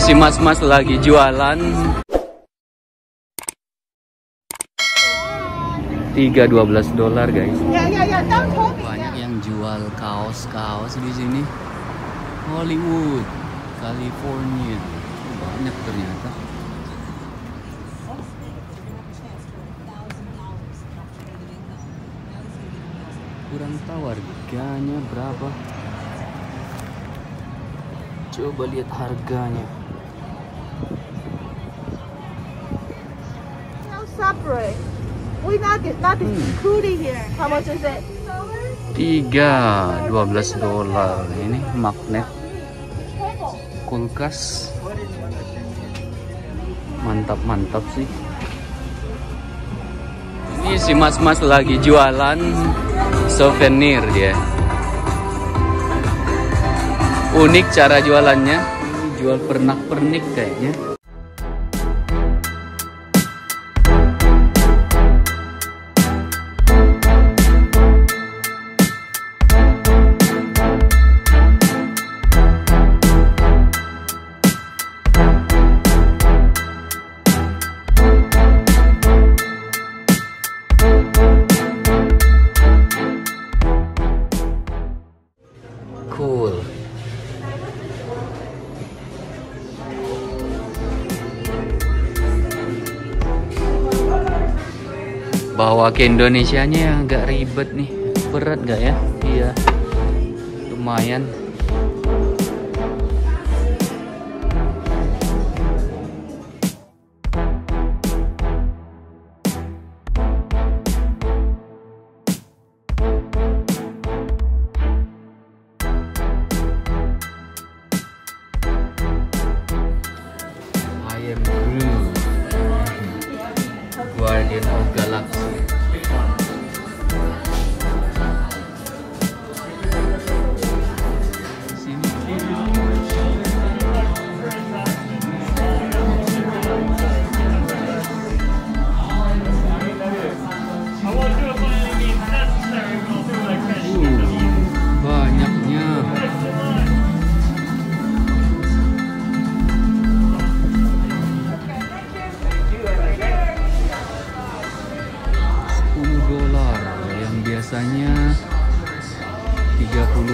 si mas-mas lagi jualan. 312 dolar guys. Banyak yang jual kaos-kaos di sini. Hollywood California. Banyak ternyata. Kurang tahu harganya berapa. Coba lihat harganya Separate. We not not Hmm. including here. How much is it? tiga 12 dolar ini magnet kulkas mantap-mantap sih ini si mas-mas lagi jualan souvenir dia unik cara jualannya ini jual pernak-pernik kayaknya bawa ke Indonesianya ya agak ribet nih. Berat gak ya? Iya. Lumayan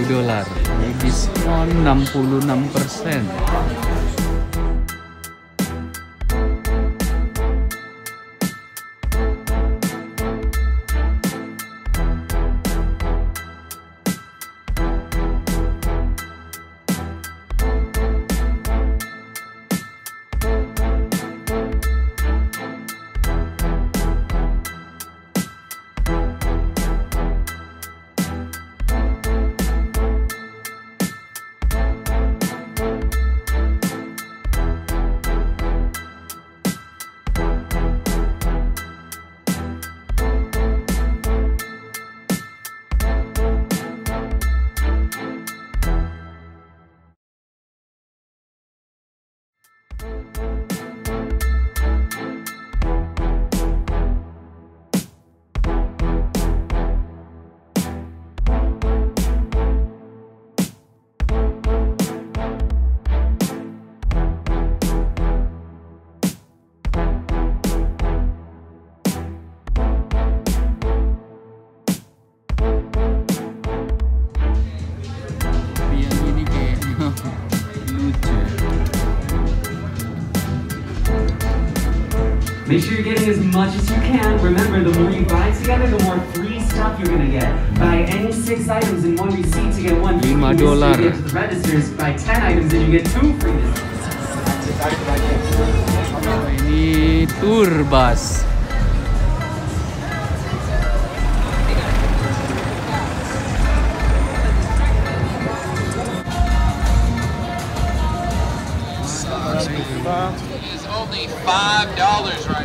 dolar. Diskon 66 persen Make sure you're getting as much as you can. Remember, the more you buy together, the more free stuff you're gonna get. Buy any six items in one receipt to get one free. Lima This you get to the registers. Buy ten items and you get two free. Ini tour bus is only five dollars right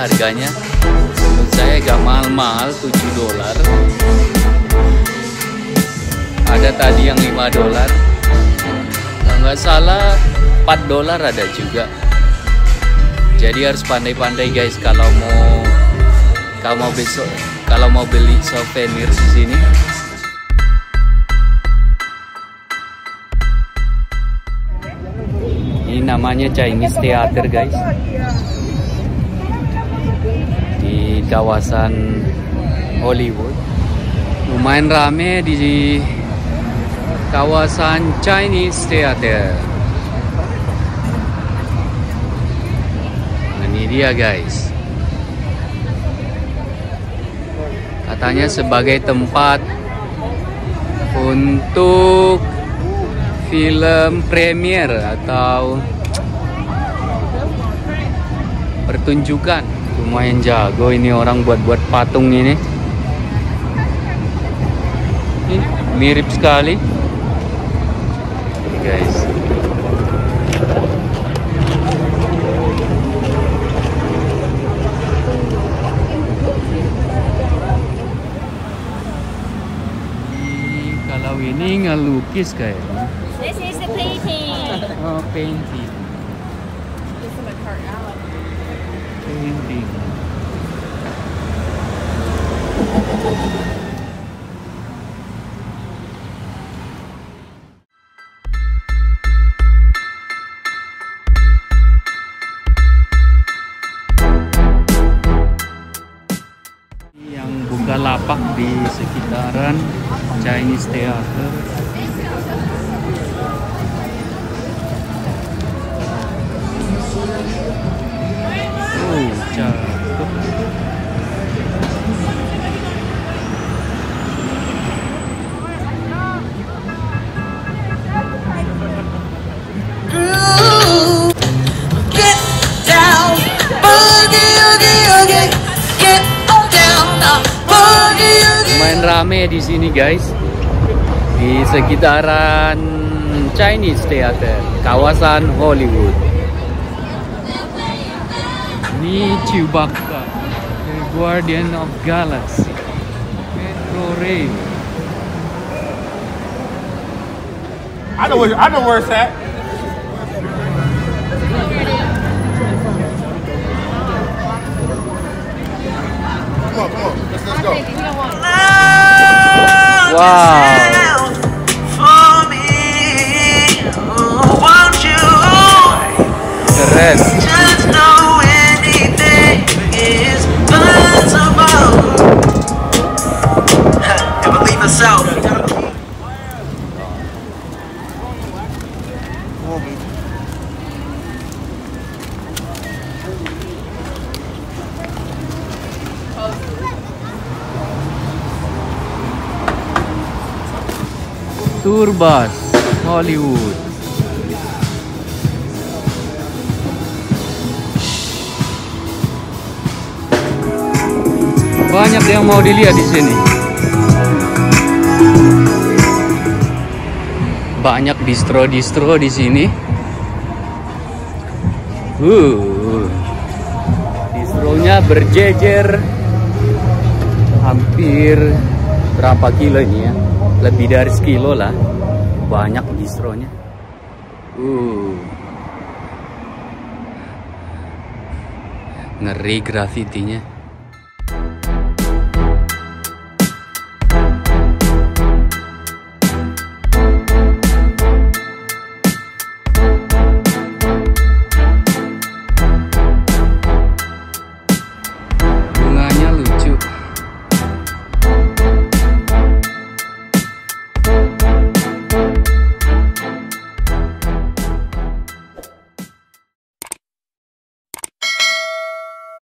harganya. Menurut saya gak mahal-mahal 7 dolar. Ada tadi yang 5 dolar. Kalau nggak salah 4 dolar ada juga. Jadi harus pandai-pandai guys kalau mau kalau mau besok kalau mau beli souvenir di sini. Ini namanya Chinese Theater guys. Kawasan Hollywood. Lumayan rame di kawasan Chinese Theater. Nah, Ini dia guys. Katanya sebagai tempat untuk film premier atau pertunjukan. Lumayan jago ini orang buat-buat patung ini. Ini mirip sekali. Ini guys. Kalau ini ngelukis kayaknya. This is the painting. Oh, painting. Painting. Yang buka lapak di sekitaran Chinese Theater. Rame di sini guys. Di sekitaran Chinese Theater, kawasan Hollywood. Ini Chewbacca, the Guardian of Galaxy. Metro Rail. I know where I know where it's at. Come on, come on. Let's, let's go. Wow. For me, yourself. Tour bus Hollywood. Banyak yang mau dilihat di sini. Banyak distro-distro di sini. Uh, distronya berjejer hampir berapa kilo ini ya? Lebih dari sekilo lah. Banyak distronya. Uh. Ngeri grafitinya.